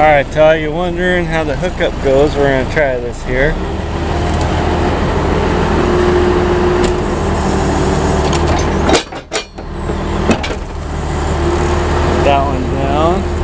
Alright, to You're wondering how the hookup goes, we're going to try this here. That one down.